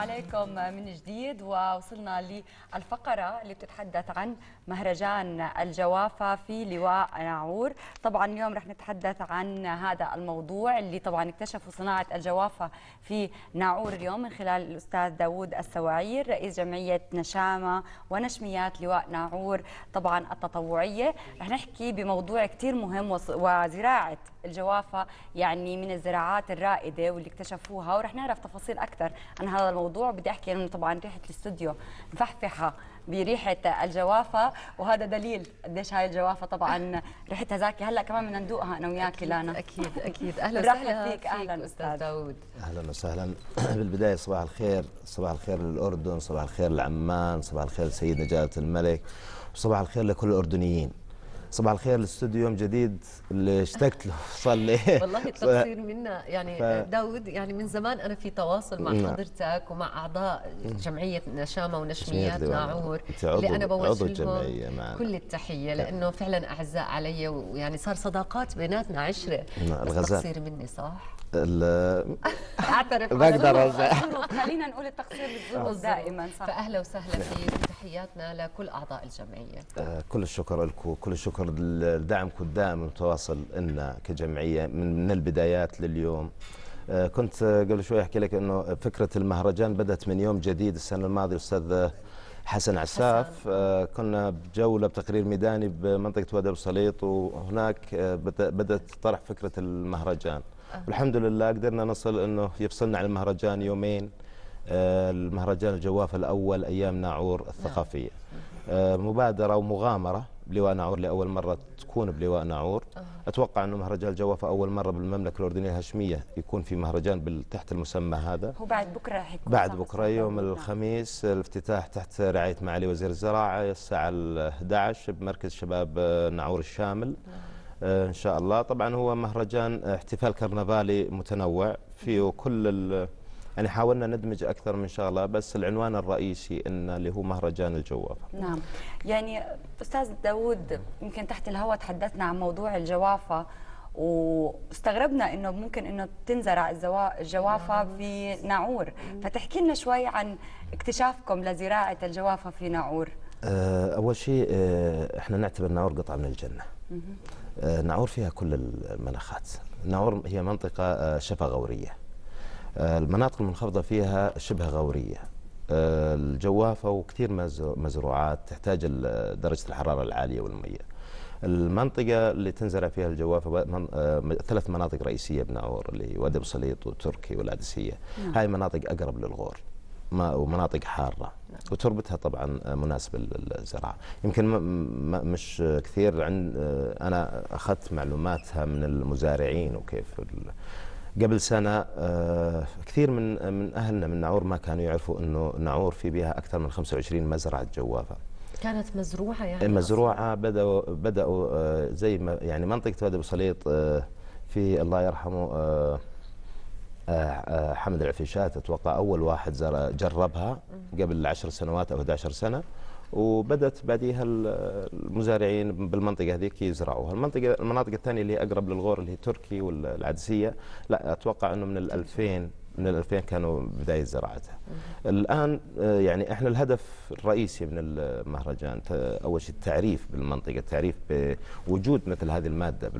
عليكم من جديد ووصلنا للفقرة اللي بتتحدث عن مهرجان الجوافة في لواء ناعور. طبعا اليوم رح نتحدث عن هذا الموضوع اللي طبعا اكتشفوا صناعة الجوافة في ناعور اليوم من خلال الأستاذ داوود السواعير رئيس جمعية نشامة ونشميات لواء ناعور طبعا التطوعية. رح نحكي بموضوع كتير مهم وزراعة الجوافة يعني من الزراعات الرائدة واللي اكتشفوها ورح نعرف تفاصيل أكثر عن هذا الموضوع. بدي أحكي إنه طبعا ريحة الاستوديو مفحفحة بريحة الجوافة وهذا دليل قديش هاي الجوافة طبعا ريحتها زاكية هلأ كمان بدنا ندوقها أنا وياك لانا أكيد أكيد. أهلا وسهلا فيك، أهلاً أستاذ. أستاذ. داوود. أهلا وسهلا. بالبداية صباح الخير. صباح الخير للأردن صباح الخير لعمان صباح الخير لسيدنا جلاله الملك وصباح الخير لكل الأردنيين. صباح الخير لاستوديو يوم جديد اللي اشتقت له صار لي والله التقصير منا يعني ف- داود يعني من زمان أنا في تواصل مع نعم. حضرتك ومع أعضاء جمعية نشامة ونشميات ناعور اللي أنا عضو بوجه الجمعية لهم معنا. كل التحية لأنه فعلا أعزاء علي ويعني صار صداقات بيناتنا عشرة نعم، الغزال. تقصير مني صح؟ ال- أعترف بقدر. خلينا نقول التقصير للظروف دائما صح فاهلا وسهلا فيك وتحياتنا لكل أعضاء الجمعية آه، كل الشكر لكم كل الشكر لدعمكم الدائم المتواصل لنا كجمعية من البدايات لليوم. آه، كنت آه، قبل شوي أحكي لك إنه فكرة المهرجان بدأت من يوم جديد السنة الماضية الاستاذ حسن عساف. آه، كنا بجولة بتقرير ميداني بمنطقة وادي أبو سليط وهناك بدأت طرح فكرة المهرجان. والحمد لله قدرنا نصل إنه يفصلنا عن المهرجان يومين. المهرجان الجوافه الأول أيام ناعور الثقافية. آه، مبادرة ومغامرة. بلواء ناعور لأول مرة تكون بلواء ناعور. أتوقع أنه مهرجان الجوافه أول مرة بالمملكة الأردنية الهاشمية يكون في مهرجان تحت المسمى هذا. هو بعد بكرة رح يكون بعد بكرة يوم داوود. نعم. الخميس الافتتاح تحت رعاية معالي وزير الزراعة الساعة ال 11 بمركز شباب ناعور الشامل. آه، إن شاء الله. طبعا هو مهرجان احتفال كرنفالي متنوع. فيه كل يعني حاولنا ندمج أكثر من شغلة بس العنوان الرئيسي انه اللي هو مهرجان الجوافه نعم. يعني أستاذ داوود يمكن تحت الهواء تحدثنا عن موضوع الجوافة واستغربنا إنه ممكن إنه تنزرع الزوا- الجوافة في ناعور. فتحكي لنا شوي عن اكتشافكم لزراعة الجوافة في ناعور. آه، أول شيء آه، إحنا نعتبر ناعور قطعة من الجنة. آه، ناعور فيها كل المناخات. ناعور هي منطقة شبه غورية. المناطق المنخفضة فيها شبه غورية. آه، الجوافة وكثير مز- مزروعات تحتاج ال- درجة الحرارة العالية والمية. المنطقة اللي تنزرع فيها الجوافة من آه، ثلاث مناطق رئيسية بناعور اللي هي وادي أبو سليط وتركي والعدسية. هاي مناطق أقرب للغور ما ومناطق حارة. وتربتها طبعا آه، مناسبة للزراعة. يمكن م- م- مش آه، كثير عن آه، أنا أخذت معلوماتها من المزارعين وكيف ال- قبل سنة آه، كثير من من أهلنا من ناعور ما كانوا يعرفوا أنه ناعور في بها أكثر من 25 مزرعة جوافة. كانت مزروعة يعني؟ مزروعة بدأوا بدأوا آه، زي ما يعني منطقة وادي أبو سليط آه، في الله يرحمه حمد العفيشات أتوقع أول واحد جربها قبل 10 سنوات أو 11 سنة. وبدأت بعديها ال- المزارعين بالمنطقة هذيك يزرعوها، المنطقة المناطق الثانية اللي هي أقرب للغور اللي هي تركي والعدسية لا أتوقع إنه من ال 2000 من ال 2000 كانوا بداية زراعتها. الآن آه، يعني إحنا الهدف الرئيسي من المهرجان أول شيء التعريف بالمنطقة، التعريف بوجود مثل هذه المادة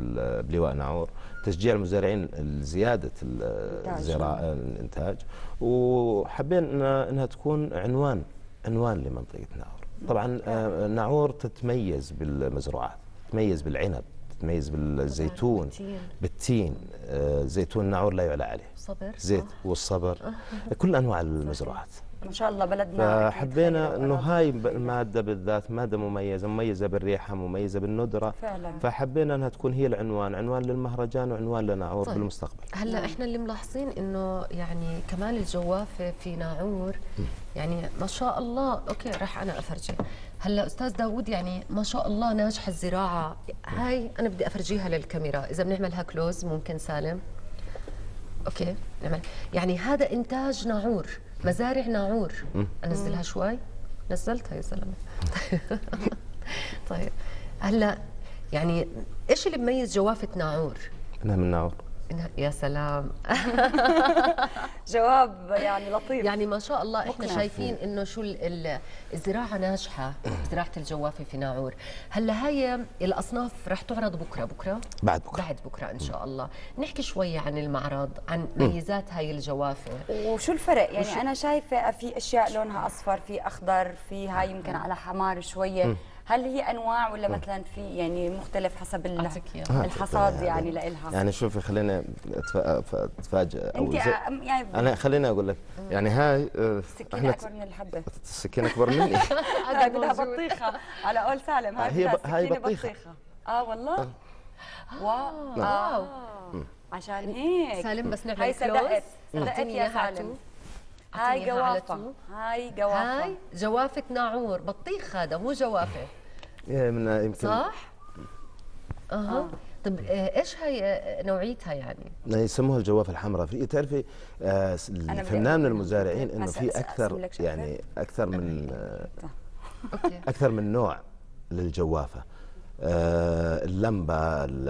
بلواء ناعور، تشجيع المزارعين لزيادة ال- الزراعه الإنتاج وحبينا إنها تكون عنوان عنوان لمنطقة ناعور. طبعا آه، ناعور تتميز بالمزروعات، تتميز بالعنب، تتميز بالزيتون بالتين. آه، زيتون ناعور لا يعلى عليه. صبر زيت صح. والصبر. كل أنواع المزروعات. ما شاء الله بلدنا خير إنه. هاي المادة بالذات مادة مميزة مميزة بالريحة مميزة بالندرة. فعلا. فحبينا إنها تكون هي العنوان عنوان للمهرجان وعنوان لناعور طيب. بالمستقبل. هلأ إحنا اللي ملاحظين إنه يعني كمان الجوافة في ناعور يعني ما شاء الله أوكي راح أنا أفرجي. هلأ أستاذ داوود يعني ما شاء الله ناجحه الزراعة. هاي أنا بدي أفرجيها للكاميرا. إذا بنعملها close ممكن سالم. okay نعمل. يعني هذا انتاج ناعور مزارع ناعور. أنزلها شوي. نزلتها يا زلمة. طيب. هلا يعني إيش اللي بميز جوافة ناعور؟ إنها من ناعور. يا سلام. جواب يعني لطيف. يعني ما شاء الله إحنا. شايفين إنه شو ال- ال- الزراعة ناجحة زراعة الجوافة في ناعور. هلأ هاي الأصناف رح تعرض بكرة بكرة؟ بعد بكرة. بعد بكرة إن شاء الله. نحكي شوي عن المعرض عن ميزات هاي الجوافة. وشو الفرق؟ يعني أنا شايفة في أشياء لونها أصفر في أخضر في هاي يمكن على حمار شوية. هل هي أنواع ولا مثلا في يعني مختلف حسب. الحصاد يعني لإلها؟ يعني شوفي أف- اتفاجئ أو انت يعني أنا خليني أقول لك يعني هاي آه، السكينه أكبر من الحبه السكينه أكبر مني. هاي بدها بطيخة. على قول سالم هاي هاي بطيخة. آه والله؟ wow. wow. آه. عشان هيك. سالم بس نعمل هاي. صدقت صدقت يا سالم. هاي جوافة. هاي جوافة. هاي جوافة ناعور. بطيخ هذا مو جوافة. من يمكن صح؟ أها. طب آه، إيش هاي آه، نوعيتها يعني؟ يسموها الجوافه الحمراء. في تعرفي آه، الفنان من المزارعين إنه في أكثر. يعني أكثر من آه، أوكي. أكثر من نوع للجوافة. آه، اللمبة ال-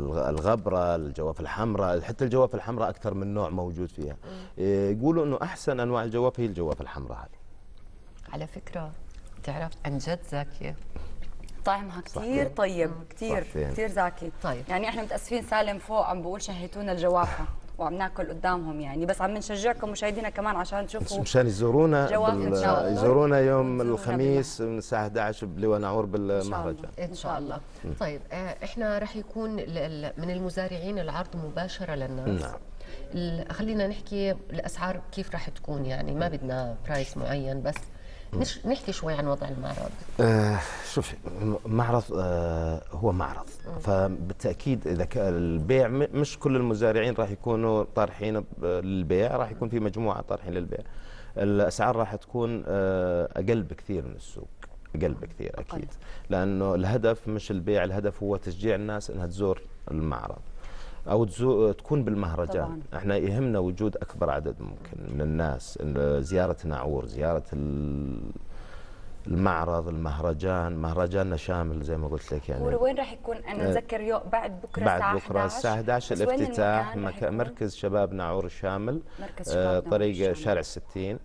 الغ- الغبرة الجوافه الحمراء حتى الجوافه الحمراء أكثر من نوع موجود فيها. آه، يقولوا إنه أحسن أنواع الجوافه هي الجوافه الحمراء هذه. على فكرة تعرف عن جد زاكيه طعمها كثير طيب كثير. كثير زاكي. طيب. يعني إحنا متأسفين سالم فوق عم بقول شهيتونا الجوافه وعم ناكل قدامهم يعني. بس عم نشجعكم مشاهدينا كمان عشان تشوفوا مشان يزورونا بال-. يزورونا يوم الخميس من الساعة 11 بلواء نعور بالمهرجان. إن شاء الله. طيب آه، إحنا رح يكون من المزارعين العرض مباشرة للناس. نعم. خلينا نحكي الأسعار كيف رح تكون يعني. ما بدنا برايس معين بس نحكي شوي عن وضع المعرض. آه شوفي م- معرض آه هو معرض. فبالتأكيد إذا كان البيع مش كل المزارعين راح يكونوا طارحين للبيع راح يكون في مجموعة طارحين للبيع. الأسعار راح تكون آه أقل بكثير من السوق. أقل بكثير أكيد. لأنه الهدف مش البيع الهدف هو تشجيع الناس إنها تزور المعرض. أو. تكون بالمهرجان طبعاً. إحنا يهمنا وجود أكبر عدد ممكن من الناس زيارة ناعور زيارة ال... المعرض المهرجان مهرجاننا شامل زي ما قلت لك يعني وين راح يكون أنا أتذكر يوم بعد بكرة بعد الساعة بكرة الساعة 11 بس وين الافتتاح؟ مركز شباب ناعور الشامل مركز آه شباب ناعور طريق. شارع الستين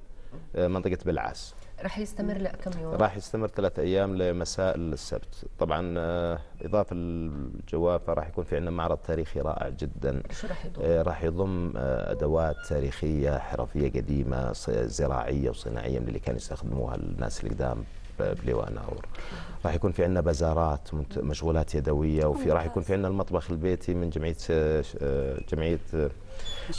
آه منطقة بلعاس رح يستمر لكم يوم؟ راح يستمر ثلاث أيام لمساء السبت. طبعا آه إضافة للجوافه راح يكون في عندنا معرض تاريخي رائع جدا. شو رح يضم؟ آه، راح يضم آه، أدوات تاريخية حرفية قديمة زراعية وصناعية من اللي كانوا يستخدموها الناس اللي قدام ب- بلواء ناور راح يكون في عندنا بازارات مشغولات يدوية وفي راح يكون في عندنا المطبخ البيتي من جمعية آه، جمعية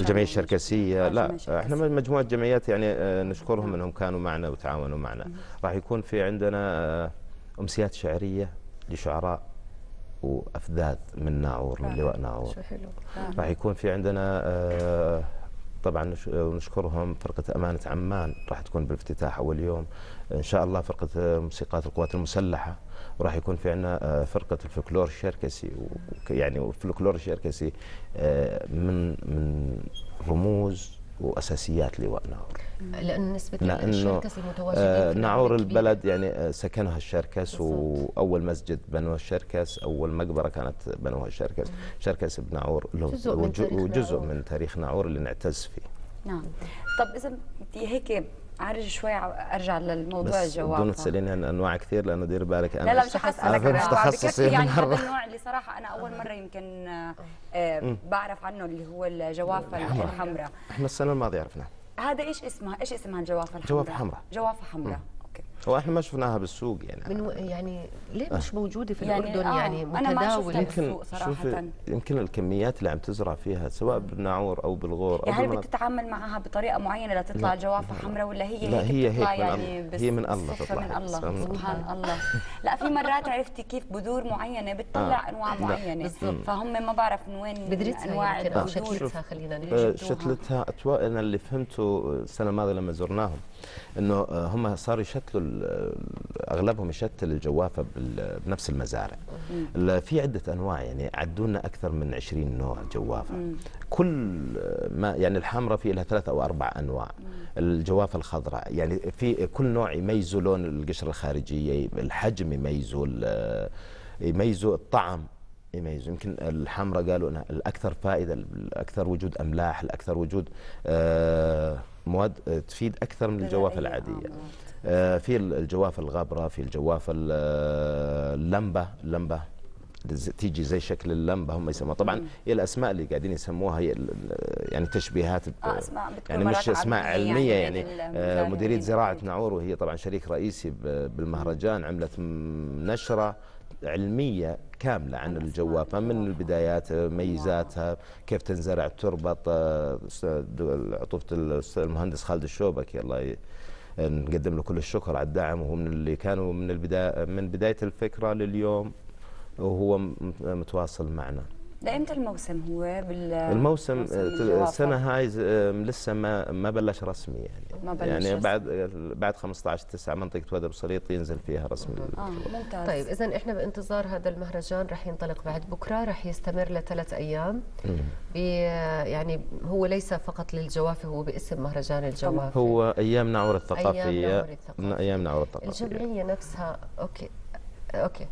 الجمعيه الشركسية. آه، لا الجمعية الشركسية. إحنا مجموعة جمعيات يعني آه، نشكرهم إنهم كانوا معنا وتعاونوا معنا. راح يكون في عندنا أمسيات شعرية لشعراء وأفذاذ من ناعور من لواء ناعور راح يكون في عندنا طبعا نش- نشكرهم. فرقة أمانة عمان راح تكون بالافتتاح أول يوم. إن شاء الله فرقة موسيقات القوات المسلحة وراح يكون في عندنا آه، فرقة الفلكلور الشركسي. يعني الفلكلور الشركسي آه، من من رموز وأساسيات لواء ناعور لأنه نسبة لأنه الشركس المتواجدين آه، في ناعور العالم كبيرة. البلد يعني آه، سكنها الشركس. وأول مسجد بنوه الشركس أول مقبرة كانت بنوها الشركس شركس بناعور له جزء من تاريخ وجزء ناعور. من تاريخ ناعور اللي نعتز فيه نعم طب اذا بدي هيك أعرج شوي أرجع للموضوع بس بدون الجوافه تسأليني عن أنواع كثير لأنه دير بالك أنا لا لا مش رح اسالك أنا مش تخصصي يعني. هذا النوع اللي صراحة أنا أول مرة يمكن آه، بعرف عنه اللي هو الجوافه الحمراء. إحنا السنة الماضية عرفناه. هذا إيش اسمها إيش اسمها الجوافه الحمراء؟ جوافة حمراء. جوافه حمراء. أوكي. هو إحنا ما شفناها بالسوق يعني من و... يعني ليه مش موجودة في يعني الأردن آه، يعني متداوله بالسوق. يمكن. شوفي يمكن الكميات اللي عم تزرع فيها سواء بالناعور أو بالغور أو يعني هل بتتعامل معها بطريقة معينة لتطلع لا. الجوافه حمراء ولا هي لا، هيك هي بتطلع هيك من يعني. بس- هي من الله تطلع من هيك. الله سبحان الله. سبحان الله لا في مرات عرفتي كيف بذور معينة بتطلع آه. أنواع لا. معينة. فهم ما بعرف من وين بذرتها أنواع البذور شتلتها خلينا آه، نقول شتلتها. أنا اللي فهمته السنة الماضية لما زرناهم إنه آه، هم صاروا يشتلوا أغلبهم يشتل الجوافة بنفس المزارع. ال- في عدة أنواع يعني عدوا لنا أكثر من 20 نوع جوافة. كل ما يعني الحمراء في لها ثلاث أو أربع أنواع. الجوافة الخضراء يعني في كل نوع يميزوا لون القشرة الخارجية الحجم يميزوا ال- يميزوا الطعم يميزوا. يمكن الحمراء قالوا إنها الأكثر فائدة الأكثر وجود أملاح الأكثر وجود آه، مواد تفيد أكثر من الجوافة العادية. آه، في الجوافه الغبره في الجوافه ال- آه، اللمبة اللمبة تيجي زي شكل اللمبة هم يسموها. طبعا هي الأسماء اللي قاعدين يسموها هي يعني تشبيهات آه، بتكون يعني مش أسماء علمية يعني يعني, آه،. مديرية زراعة ناعور وهي طبعا شريك رئيسي بالمهرجان عملت نشرة علمية كاملة عن الجوافه من البدايات آه، ميزاتها كيف تنزرع تربط آه، عطوفة المهندس خالد الشوبكي الله نقدم له كل الشكر على الدعم وهو من اللي كانوا من البداية من بداية الفكرة لليوم وهو متواصل معنا. ده إمتى الموسم؟ هو بال الموسم موسم آه،؟ السنة هاي ز- لسه ما ما بلش رسمي يعني. ما بلش يعني رسمي. بعد بعد 15 9 منطقة وادي بسليط ينزل فيها رسمي. آه ممتاز. طيب اذا إحنا بانتظار هذا المهرجان رح ينطلق بعد بكرة رح يستمر لثلاث أيام. بي يعني هو ليس فقط للجوافه هو باسم مهرجان الجوافه هو أيام نعور الثقافية. نعور الثقافية. ن- أيام نعور الثقافية. الجمعية نفسها okay. okay.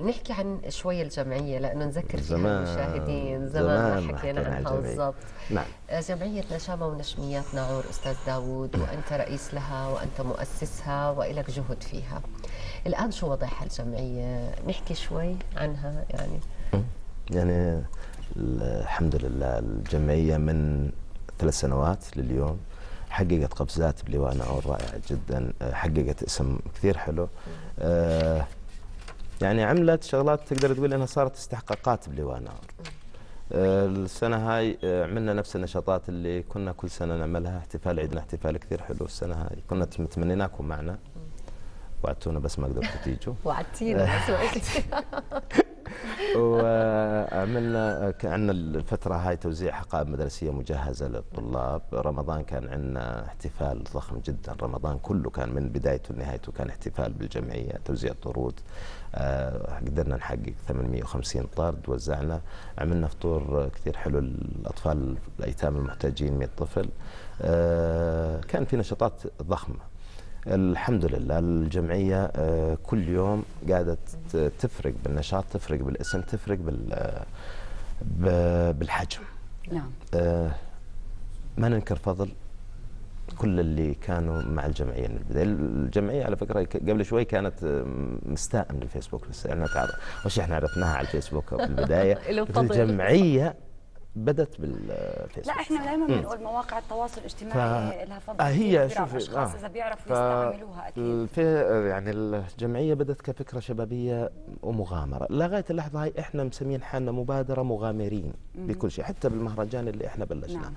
نحكي عن شوي الجمعية لأنه نذكر زمان- المشاهدين. زمان زمان ما ما حكينا حكينا عن عنها. بالضبط. نعم. جمعية نشامة ونشميات ناعور أستاذ داوود وأنت رئيس لها وأنت مؤسسها وإلك جهد فيها. الآن شو وضعها الجمعية؟ نحكي شوي عنها يعني. يعني الحمد لله الجمعية من ثلاث سنوات لليوم حققت قفزات بلواء نعور رائعه جدا آه، حققت اسم كثير حلو. آه، يعني عملت شغلات تقدر تقول إنها صارت استحقاقات بلواء نعور آه، السنة هاي آه، عملنا نفس النشاطات اللي كنا كل سنة نعملها. احتفال عيدنا احتفال كثير حلو السنة هاي. كنا متمنيناكم معنا. وعدتونا بس ما قدرتوا تيجوا. وعدتينا بس. وعملنا عندنا الفترة هاي توزيع حقائب مدرسية مجهزة للطلاب. رمضان كان عندنا احتفال ضخم جدا. رمضان كله كان من بدايته لنهايته كان احتفال بالجمعية توزيع طرود آه، قدرنا نحقق 850 طرد وزعنا. عملنا فطور كثير حلو للأطفال الأيتام المحتاجين 100 طفل. آه، كان في نشاطات ضخمة. الحمد لله الجمعية آه، كل يوم قاعدة تفرق بالنشاط تفرق بالاسم تفرق بالحجم. نعم. آه، ما ننكر فضل كل اللي كانوا مع الجمعية. من البدايه، الجمعية على فكرة قبل شوي كانت آه، مستاء من الفيسبوك بس إحنا تعرف وش إحنا عرفناها على الفيسبوك في البداية. الجمعية بدت بالفيسبوك لا إحنا دائما بنقول مواقع التواصل الاجتماعي لها فضل آه هي على شوفي الأشخاص إذا بيعرفوا يستعملوها أكيد. في يعني الجمعية بدأت كفكرة شبابية ومغامرة. لغاية اللحظة هاي إحنا مسمين حالنا مبادرة مغامرين بكل شيء حتى بالمهرجان اللي إحنا بلشناه. نعم.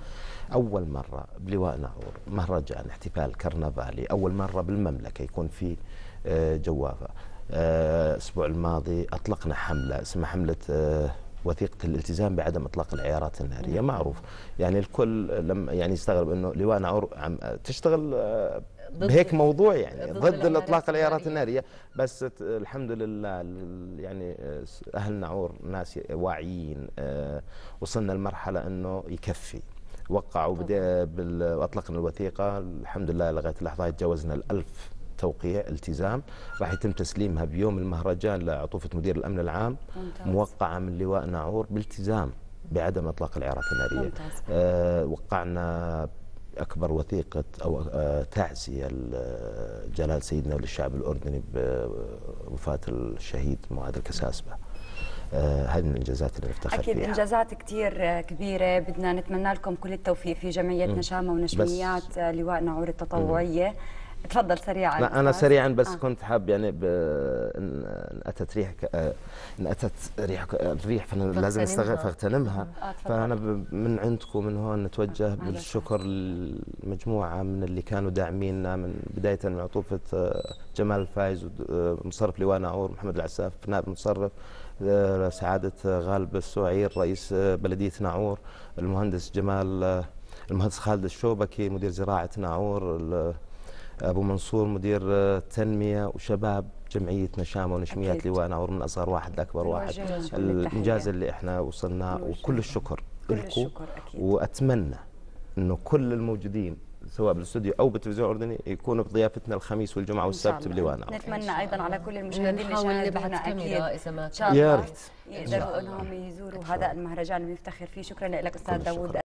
أول مرة بلواء ناعور مهرجان احتفال كرنفالي أول مرة بالمملكة يكون في آه، جوافة. آه، الأسبوع الماضي أطلقنا حملة اسمها حملة آه، وثيقة الالتزام بعدم إطلاق العيارات النارية معروف. يعني الكل لما يعني يستغرب إنه لواء ناعور عم تشتغل آه، بهيك موضوع يعني ضد الاطلاق العيارات. النارية. بس الحمد لله ال- يعني آه، أهل ناعور ناس واعيين آه، وصلنا لمرحلة إنه يكفي. وقعوا واطلقنا الوثيقة. الحمد لله لغاية اللحظة تجاوزنا الألف توقيع التزام. راح يتم تسليمها بيوم المهرجان لعطوفة مدير الأمن العام ممتاز. موقعة من لواء ناعور بالتزام بعدم إطلاق العيارات النارية. ممتاز. آه وقعنا أكبر وثيقة أو آه تعزية لجلال سيدنا وللشعب الأردني بوفاه الشهيد معاذ الكساسبة. آه هذه من الإنجازات اللي نفتخر أكيد فيها. إنجازات كثير كبيرة. بدنا نتمنى لكم كل التوفيق في جمعية نشامة ونشميات لواء نعور التطوعية. تفضل سريعا لا أنا. سريعا بس آه. آه. كنت حاب يعني ب... إن أتت ريح ك... آه، إن أتت ريح ك... الريح فانا لازم فاغتنمها. استغل فاغتنمها آه،. فأنا ب... من عندكم من هون نتوجه بالشكر للمجموعة من اللي كانوا داعميننا من بداية من عطوفة آه، جمال الفايز ود- آه، مصرف لواء ناعور محمد العساف نائب مصرف آه، سعادة آه، غالب السوعير رئيس آه، بلدية ناعور المهندس جمال آه، المهندس خالد الشوبكي مدير زراعة ناعور أبو منصور مدير آه، تنمية وشباب جمعيه نشامه ونشميات. لواء ناور من اصغر واحد لاكبر واحد. الإنجاز. اللي إحنا وصلناه وكل. الشكر لكم. وأتمنى إنه كل الموجودين سواء بالاستوديو أو بالتلفزيون الأردني يكونوا بضيافتنا الخميس والجمعة والسبت نعور نتمنى أيضا على كل المشاهدين اللي شاهدونا أكيد. كاميرا إذا ما إن شاء يا الله. ريت. يقدروا إنهم يزوروا هذا المهرجان اللي بنفتخر فيه. شكرا لك أستاذ داوود.